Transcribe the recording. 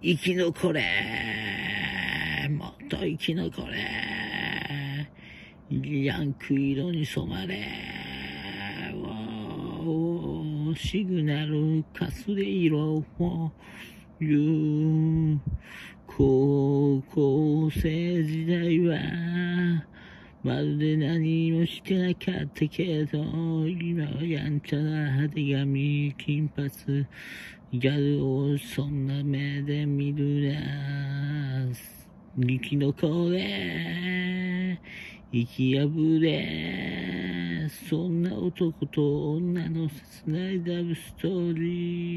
生き残れ。もっと生き残れ。ヤンク色に染まれ。シグナルかすれ色を。言う高校生時代は。まるで何もしてなかったけど、今はやんちゃな派手髪、金髪、ギャルをそんな目で見るな。生き残れ、生き破れ、そんな男と女の切ないラブストーリー。